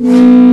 Mm-hmm.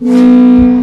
Música